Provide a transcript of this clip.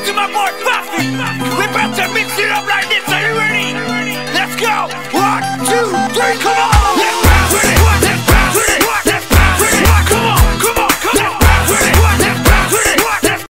out to my boy Puffy. we're about to mix it up like this. Are you ready? Let's go. One, two, three, come on.